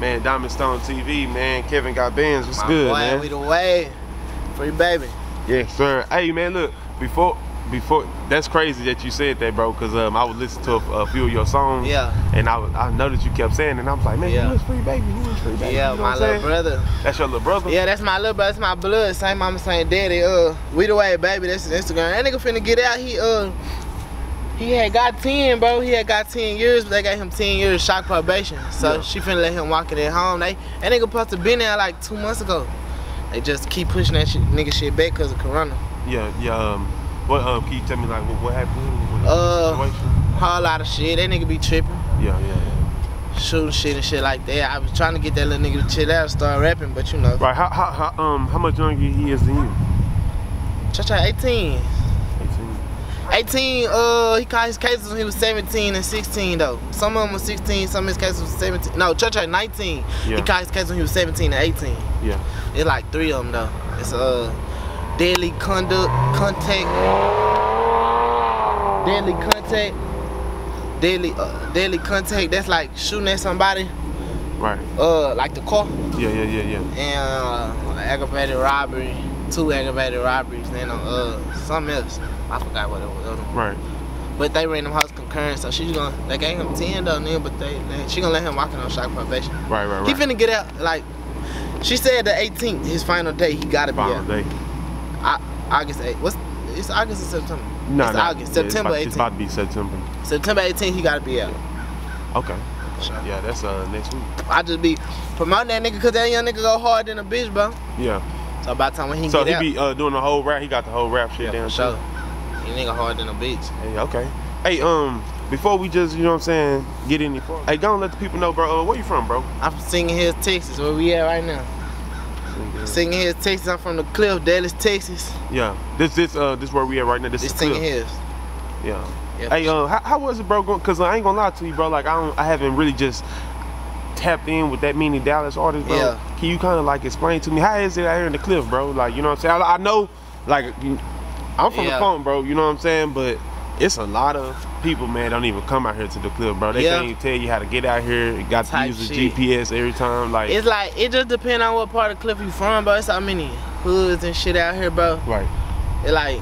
Man, Diamond Stone TV, man. Kevan got bands. What's My good, boy, man? we the way. Free baby. Yes, sir. Hey, man, look, before, before, that's crazy that you said that, bro, because um, I was listening to a, a few of your songs. Yeah. And I, I know that you kept saying and I was like, man, Yeah. you was free baby, you was free baby. Yeah, you know my little saying? brother. That's your little brother? Yeah, that's my little brother. That's my blood. Same mama, same daddy. Uh, we the way, baby. That's his Instagram. That nigga finna get out. He uh, he had got ten, bro. He had got ten years, but they gave him ten years shock probation. So Yeah. she finna let him walk it at home. They that nigga supposed to been there like two months ago. They just keep pushing that shit, nigga shit back cause of Corona. Yeah, yeah. Um, what, um, can you tell me, like, what, what happened? What Uh, situation? Whole lot of shit. That nigga be tripping, Yeah, yeah, yeah. shooting shit and shit like that. I was trying to get that little nigga to chill out and start rapping, but you know, Right, how, how, how, um, how much younger he is than you? Cha-Cha 18. 18. 18, uh, he caught his cases when he was 17 and 16 though. Some of them was 16, some of his cases was 17. No, Church at 19. Yeah. He caught his cases when he was 17 and 18. Yeah. It's like three of them though. It's uh, deadly conduct, contact, deadly contact, deadly, uh, deadly contact. That's like shooting at somebody, Right. uh, like the car, Yeah, yeah, yeah, yeah. and uh, aggravated robbery, two aggravated robberies, and uh, something else. I forgot what it was. Right. But they ran them house concurrent, so she's gonna they gave him ten though, nigga, but they, they she gonna let him walk in on shock probation. Right, right, right. He finna get out like she said the 18th, his final day, he gotta be Final out. day. I, August 8th. What's it's August or September? No, it's no. August. yeah, it's September about- It's 18th. about to be September. September 18th, he gotta be out. Okay. Sure. Yeah, that's uh next week. I just be promoting that nigga cause that young nigga go hard than a bitch, bro. Yeah. So by the time when he So get he out, be uh, doing the whole rap. He got the whole rap shit yeah, down for sure. too. He nigga hard than a bitch. Hey, okay. Hey, um, before we just, you know what I'm saying, get any further. Hey, go and let the people know, bro. Uh, where you from, bro? I'm singing Hills, Texas, where we at right now. Singing Hills, Texas. I'm from the Cliff, Dallas, Texas. Yeah. This, this, uh, this where we at right now. This This is singing Cliff. Hills. Yeah. Yeah, Hey, uh, how, how was it, bro? Cause I ain't gonna lie to you, bro. Like I don't, I haven't really just tapped in with that many Dallas artists, bro. Yeah. Can you kind of like explain to me how is it out here in the cliff, bro? Like you know what I'm saying? I, I know, like I'm from Yeah. the phone, bro. You know what I'm saying? But it's a lot of people, man, don't even come out here to the cliff, bro. They Yeah. can't even tell you how to get out here. You got to use the. GPS every time. Like It's like it just depends on what part of Cliff you from, bro. It's how many hoods and shit out here, bro. right. It like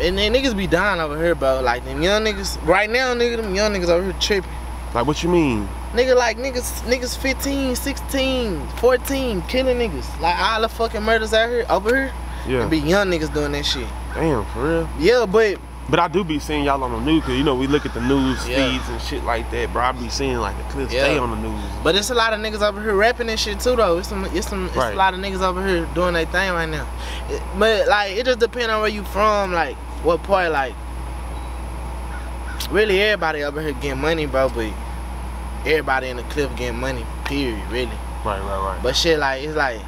and then niggas be dying over here, bro. Like them young niggas right now, nigga, them young niggas over here tripping. Like what you mean? Nigga like niggas niggas 15, 16, 14, killing niggas. Like all the fucking murders out here over here. Yeah. Be young niggas doing that shit. Damn, for real. Yeah, but But I do be seeing y'all on the news, cause you know we look at the news Yeah. feeds and shit like that, bro. I be seeing like the cliff Yeah. stay on the news. but it's a lot of niggas over here rapping and shit too though. It's some it's some it's Right. a lot of niggas over here doing their thing right now. It- but like it just depends on where you from, like what part like really everybody over here getting money, bro, but everybody in the cliff getting money, period, really. Right, right, right. But shit like it's like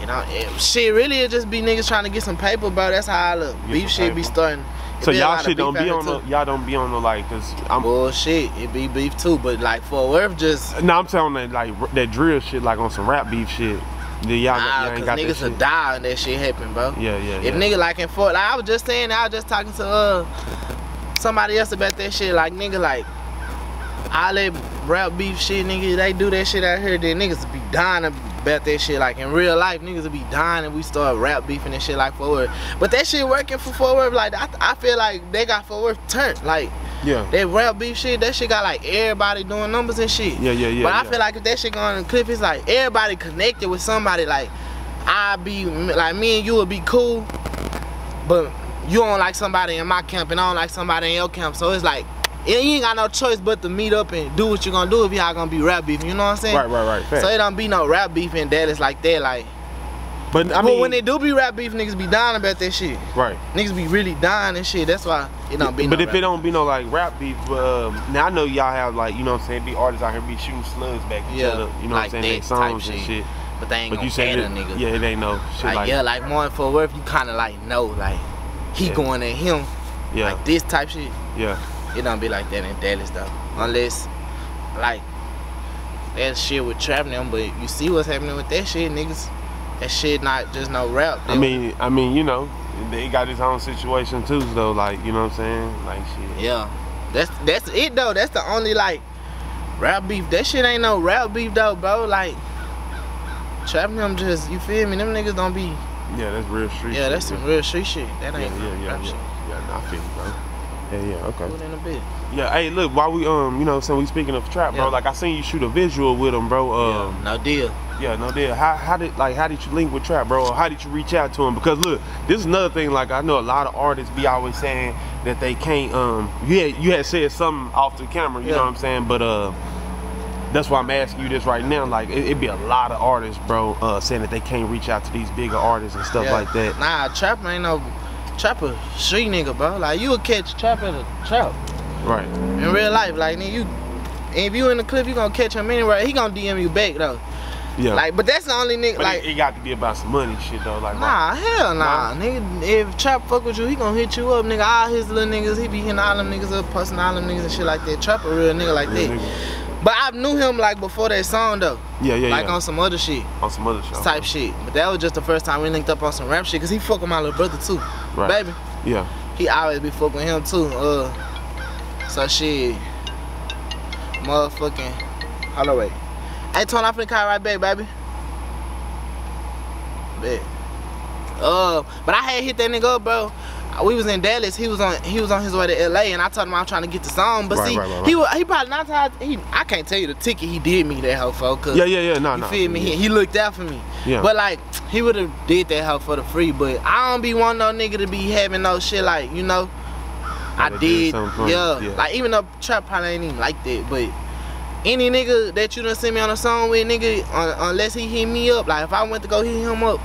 you know, it, shit really it just be niggas trying to get some paper, bro. That's how all the Get beef shit be starting. It So y'all shit don't be on the y'all don't be on the like cause I'm bullshit. It be beef too, but like Fort Worth just no I'm telling that like that drill shit like on some rap beef shit. Then y'all, nah, y'all ain't cause got niggas will die when that shit happen, bro. Yeah, yeah, If yeah. nigga like in Fort, like I was just saying, I was just talking to uh somebody else about that shit. Like nigga, like all that rap beef shit, nigga, they do that shit out here. Then niggas be dying about that shit. Like in real life, niggas will be dying and we start rap beefing and shit like Fort Worth. But that shit working for Fort Worth, like I, I feel like they got Fort Worth turned. Like yeah. that rap beef shit, that shit got like everybody doing numbers and shit. Yeah, yeah, yeah. But I yeah. feel like if that shit going in the Cliff, it's like everybody connected with somebody. Like I be like me and you would be cool, but you don't like somebody in my camp and I don't like somebody in your camp. So it's like you ain't got no choice but to meet up and do what you're gonna do if y'all gonna be rap beefing. You know what I'm saying? Right, right, right. Fact. So it don't be no rap beef beefing that is like that. Like, but I mean, but when they do be rap beef, niggas be dying about that shit. right. Niggas be really dying and shit. That's why it don't be. But no if it don't be no like rap beef, um, now I know y'all have like you know what I'm saying, be artists out here be shooting slugs back at each Yeah, other, you know like what I'm saying, that they songs and shit. shit. but they ain't But gonna you say that, nigga. yeah, it ain't no shit like, like, yeah, like more Fort Worth, you kind of like know like he Yeah. going at him yeah, like this type shit. yeah, It don't be like that in Dallas though, unless like that shit with trap them. But you see what's happening with that shit, niggas. That shit not just no rap. I mean, I mean, you know, they got his own situation too, though. Like, you know what I'm saying? Like, shit. yeah, that's that's it though. That's the only like rap beef. That shit ain't no rap beef though, bro. Like trapping them just you feel me? Them niggas don't be. Yeah, that's real street. Yeah, shit, that's some real street shit. That ain't yeah, yeah, rap yeah. shit. Yeah, nah, I feel you, bro. Yeah, yeah, okay. A bit. Yeah, hey, look, while we um, you know, so we speaking of trap, bro. Yeah. Like I seen you shoot a visual with him, bro. Um, yeah, no deal. Yeah, no deal. How how did like how did you link with Trap, bro? Or how did you reach out to him? Because look, this is another thing. Like I know a lot of artists be always saying that they can't. Um, you had you had said something off the camera. You Yeah. know what I'm saying? But uh, that's why I'm asking you this right now. Like it, it be a lot of artists, bro, uh, saying that they can't reach out to these bigger artists and stuff Yeah. like that. Nah, trap ain't no trapper street nigga, bro. Like you would catch trap at a trap Right. in real life. Like nigga, you if you in the Cliff, you gonna catch him anywhere. He gonna DM you back though. Yeah. Like, but that's the only nigga. but like, it, it got to be about some money shit though. Like Nah, hell nah. Nigga, if Trap fuck with you, he gonna hit you up, nigga. All his little niggas, he be hitting all them niggas up, posting all them niggas and shit like that. Trap a real nigga like real that. nigga. But I knew him like before that song though. Yeah, yeah, like yeah. on some other shit, on some other shit. type shit. But that was just the first time we linked up on some rap shit, cause he fuck with my little brother too. Right. Baby, Yeah. he always be fucking him too. Uh, so shit, motherfucking. Hold on, wait. Hey, Tony, I'm finna call right back, baby. Bet. Uh, but I had hit that nigga up, bro. We was in Dallas. He was on. He was on his way to LA, and I told him I was trying to get the song. But Right, see, right, right, he. He probably not. tired- He. I can't tell you the ticket he did me that hoe for. Cause Yeah, yeah, yeah. No, you no. feel me? Yeah. He, he looked out for me. Yeah. But like, he would have did that hoe for the free. But I don't be wanting no nigga to be having no shit like you know. I did, something for you, yeah. yeah. Like even though trap probably ain't even like that, but any nigga that you done send me on a song with, nigga, un- unless he hit me up, like if I went to go hit him up,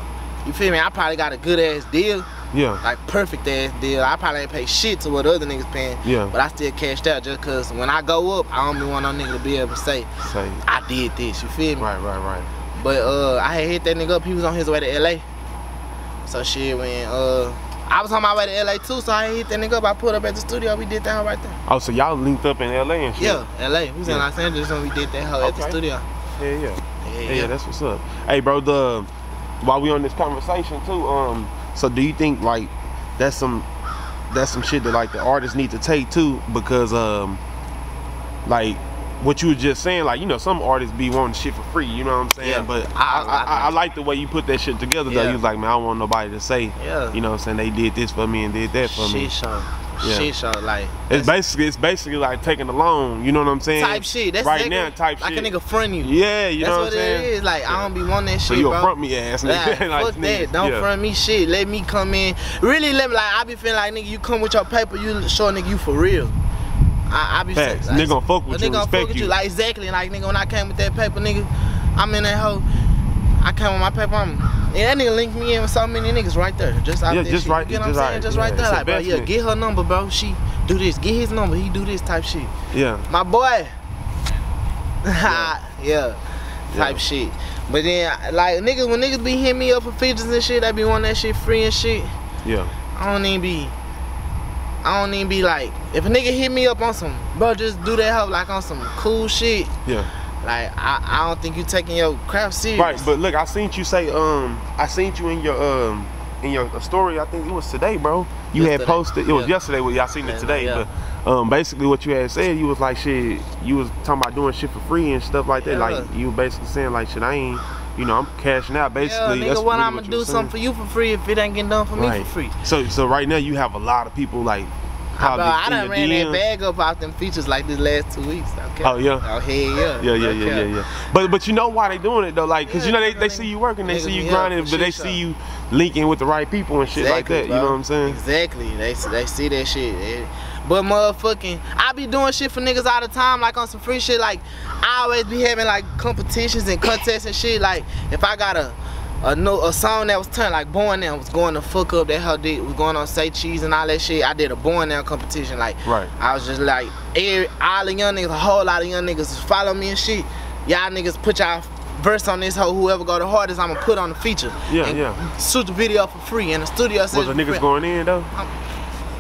you feel me? I probably got a good ass deal, Yeah. like perfect ass deal. I probably ain't pay shit to what other niggas paying, Yeah. but I still cashed out just cause when I go up, I don't be want no nigga to be able to say Say. I did this. You feel me? Right, right, right. But uh, I had hit that nigga up. He was on his way to LA. So shit, when uh, I was on my way to LA too, so I hit that nigga up. I pulled up at the studio. We did that right there. Oh, so y'all linked up in LA and shit? Yeah, LA. We was in Los Angeles when we did that hoe at the studio. Yeah, yeah. Yeah, Yeah, yeah, that's what's up. Hey, bro, the while we on this conversation too, um, so do you think like that's some that's some shit that like the artists need to take too because um, like what you were just saying, like you know some artists be wanting shit for free, you know what I'm saying? Yeah. But I I, I- I, like the way you put that shit together. Though you was like, man, I don't want nobody to say, Yeah. you know what I'm saying? They did this for me and did that for me. Shit show. Yeah. Shit show. Like It's basically it's basically like taking a loan, you know what I'm saying? type shit. That's right exactly now type like shit. a nigga front you. Yeah, you That's know what, what I'm saying? it is. Like I don't be wanting that So you bro. front me ass nigga. Nah, like, fuck that. Don't yeah. front me shit. Let me come in. Really let me like I be feeling like nigga, you come with your paper, you show nigga you for real. I, I be Facts. like, Nigga gonna fuck with you, nigga gonna fuck with you. you. Like exactly. Like nigga, when I came with that paper, nigga, I'm in that hoe. I came with my paper. I'm, yeah, that nigga linked me in with so many niggas right there. Just out Yeah, there. just shit. right- You get what I'm just saying? right- Just yeah, right there. Like, bro, yeah, get her number, bro. She do this. Get his number. He do this type shit. Yeah. My boy. yeah. Type Yeah. shit. But then, like, niggas, when niggas be hitting me up for features and shit, they be wanting that shit free and shit. Yeah. I don't even be. I don't even be like, if a nigga hit me up on some, bro, just do that hoe like on some cool shit. Yeah. Like, I, I don't think you taking your craft serious. Right, but look, I seen you say, um, I seen you in your um in your story. I think it was today, bro. You had posted. It was Yeah. yesterday. Well, y'all seen it today, yeah. but um, basically what you had said, you was like, shit. You was talking about doing shit for free and stuff like that. Yeah. Like you basically saying, like, shit, I ain't. You know, I'm cashing out. basically. yeah, nigga, that's when really I'ma do were something for you for free if it ain't getting done for saying. me for free. So, so right now you have a lot of people like. Bro, I done ran that bag up out them features like this last two weeks. Okay. Oh, yeah? Oh hell yeah. Yeah, yeah, Okay. yeah, yeah, yeah. But but you know why they doing it though? Like, cause you know they, they see you working, they see you grinding, but they see you linking with the right people and shit like Exactly, that. You know what I'm saying? Exactly. They they see that shit. It- but motherfucking, I be doing shit for niggas all the time, like on some free shit. Like I always be having like competitions and contests and shit. Like if I got a a no a song that was turned like Born Down was going to fuck up that how did was going on say cheese and all that shit. I did a Born Down competition. Like Right. I was just like every, all the young niggas, a whole lot of young niggas was follow me and shit. Y'all niggas put y'all verse on this hoe. Whoever go the hardest, I'ma put on the feature. Yeah, and yeah. Shoot the video for free and the studio says Was the niggas going in though? Um,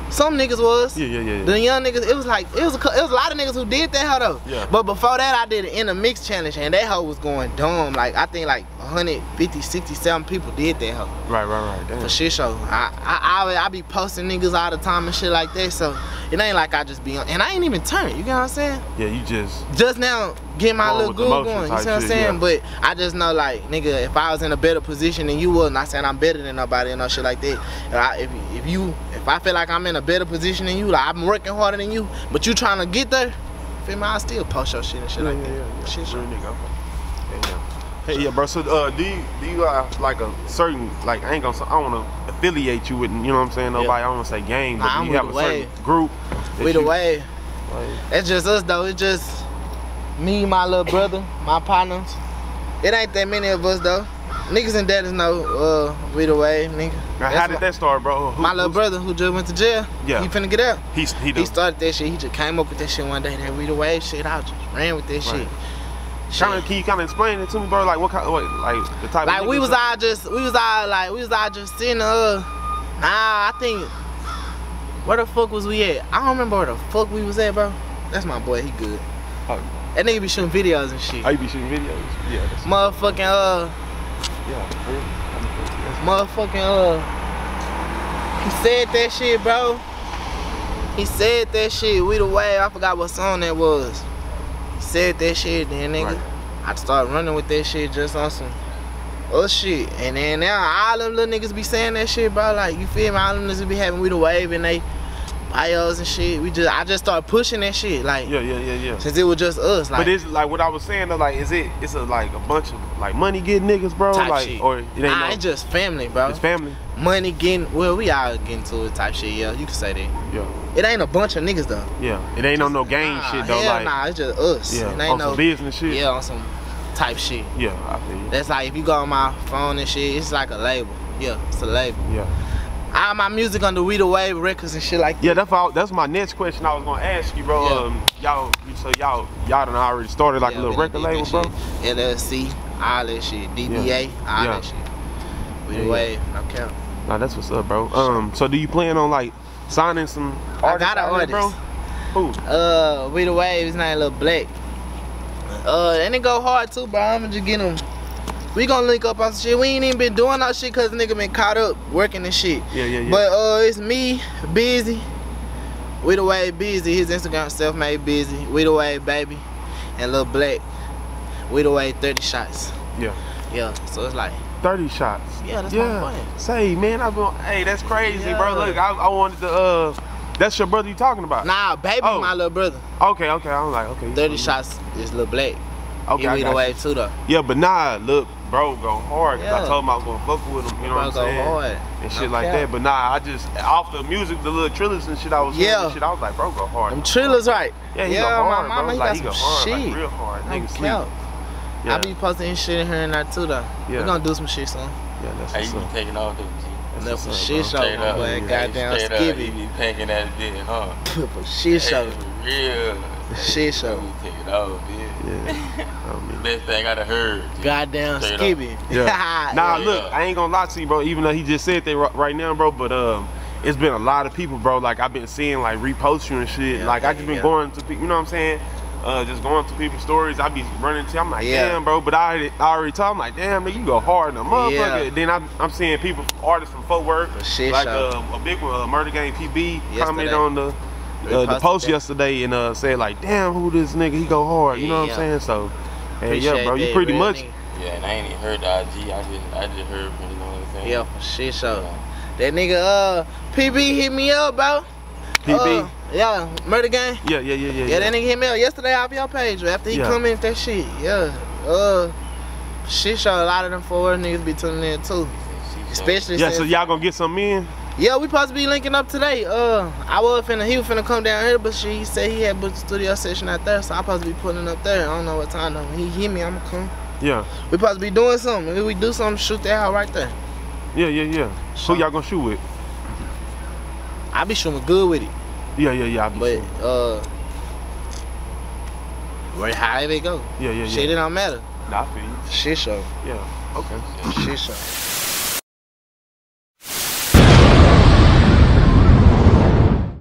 some niggas was. Yeah, yeah, yeah. yeah. The young niggas, it was like it was a, it was a lot of niggas who did that hoe though. Yeah. But before that, I did an in a mix challenge and that hoe was going dumb. Like I think like 150, 60, 70 people did that hoe. Right, right, right. Damn. For shit show. I, I I I be posting niggas all the time and shit like that. So it ain't like I just be on and I ain't even turned, you get what I'm saying? Yeah, you just Just now get my little groove going. You see what I'm saying? yeah. But I just know like nigga, if I was in a better position than you was, not saying I'm better than nobody and no shit like that. If, I, if if you if I feel like I'm in a better position than you, like I'm working harder than you, but you trying to get there, feel me? I still post your shit and shit yeah, like yeah, that. yeah, yeah. Shit, Real show. nigga. Hey, yeah, bro. So, uh, do you do you have like a certain like I ain't gonna I don't want to affiliate you with you know what I'm saying? Nobody. I don't want to say gang, but Nah, you have a the certain wave. group? We the way. like, It's just us though. It's just me, my little brother, my partners. It ain't that many of us though. Niggas and daddies know uh we the way, nigga. Now, how did my- that start, bro? Who- My little brother who just went to jail. Yeah. He finna get out. He's he, He started that shit. He just came up with that shit one day. That we the wave shit. I just ran with that shit. Right. Kind of, can you kind of explain it to me, bro? Like what kind of what, like the type? Of- Like we was all just we was all like we was all just sitting uh nah I think where the fuck was we at? I don't remember where the fuck we was at, bro. That's my boy, he good. Oh, That nigga be shooting videos and shit. oh, you be shooting videos? Yeah. That's, Motherfucking uh yeah. motherfucking uh he said that shit bro he said that shit we the way i forgot what song that was said that shit then nigga Right. i started running with that shit just on some oh shit and then now all them little niggas be saying that shit bro like you feel me all them niggas be having we the wave and they bios and shit we just i just started pushing that shit like Yeah, yeah, yeah, yeah. since it was just us like but it's like what I was saying though, like is it it's a like a bunch of like money getting niggas, bro? like shit or it ain't nah, no, it's just family bro it's family. money getting well we all getting to it type shit yeah you can say that Yeah. It ain't a bunch of niggas though. Yeah. It ain't on no gang Nah, shit though, hell like nah, it's just us. yeah, it on ain't some no business shit. yeah on some type shit. Yeah, I feel you. That's like if you go on my phone and shit, it's like a label. Yeah, it's a label. Yeah. All my music under We the Wave Records and shit like that. Yeah, that's all, that's my next question I was gonna ask you, bro. Yeah. Um, y'all, so y'all, y'all done already started like Yeah, a little record label, bro. shit. LLC, all that shit. DBA, all Yeah. that shit. We the. Wave, no cap. Nah, that's what's up, bro. Um, so do you plan on like signing some I artists got an here, bro? artist. Who? Uh, We the Wave, his name Little Black. Uh, and it go hard too, bro. I'ma just get him. We gonna link up on some shit. We ain't even been doing our shit cause nigga been caught up working and shit. Yeah, yeah, yeah. But uh, it's me, busy. We the way busy. His Instagram self-made busy. We the way baby, and Little Black. We the way 30 shots. yeah. Yeah. So it's like, 30 shots. yeah, that's my Yeah. Say, man, I've been. Hey, that's crazy, Yeah. bro. Look, I, I wanted to. Uh, that's your brother you talking about? Nah, baby, Oh. my little brother. Okay, okay. I'm like, okay. 30 shots is Lil Black. Okay, he I got the way too though. Yeah, but nah, look, bro, go hard. 'cause I Yeah. told him I was gonna fuck with him. You know Bro, what I'm go saying? hard. And shit No like that. But nah, I just off the music, the little trillers and shit I was Yeah. and shit. I was like, bro, go hard. Them trillers right. Yeah, he yeah, go hard, my mama, bro. he like got he go hard, shit. like real hard. Nigga sleep. Cap. Yeah, I be posting shit in here and that too though. Yeah. We gonna do some shit soon. yeah, that's Hey, what's you be up. taking off the G. That's Enough what's for shit bro. show, Straight my up. boy. Hey, Goddamn straight up, You be pinking that bitch, huh? For shit show. Hey, real. Shit show. You take it off, bitch. Yeah. I mean, Best thing I done heard. G. Goddamn Straight up. skibby. Yeah. Nah, Yeah. look, I ain't gonna lie to you, bro. Even though he just said that right now, bro, but um, it's been a lot of people, bro. Like I've been seeing like repost you and shit. Yeah, like I yeah, just been yeah. going to people, you know what I'm saying? Uh, just going to people's stories. I be running to. I'm like, Yeah. damn, bro. But I already, I already told. I'm like, damn, nigga, you go hard in the motherfucker. Yeah. Then I'm, I'm seeing people, artists from Fort Worth, shit like uh, a big one, uh, Murdagang PB, commented Yesterday. on the. Uh, the post that. yesterday and uh said like damn who this nigga he go hard you know what I'm saying so hey yeah bro you pretty real much nigga. Yeah, and I ain't even heard the IG. I just, I just heard from you know what I'm saying. Yeah, shit so. Yeah. That nigga, uh, PB hit me up, bro. PB Uh, yeah, Murdagang. yeah yeah yeah yeah Yeah, that nigga hit me up yesterday off your page after he Yeah. come in with that shit. Yeah. Uh, shit show. A lot of them Fort Worth niggas be tuning in too. Especially Yeah, so y'all gonna get some in? yeah, we supposed to be linking up today. Uh, I was finna, he was finna come down here, but she he said he had booked a studio session out there, so I supposed to be putting up there. I don't know what time though. He hit me, I'ma come. Yeah, We supposed to be doing something. If we do something, shoot that out right there. yeah, yeah, yeah. Who y'all gonna shoot with? I be shooting good with it, Yeah, yeah, yeah. But uh, where however it go, yeah, yeah, shit yeah. it don't matter. Nah, I feel you. Shit show, Yeah, okay. shit show.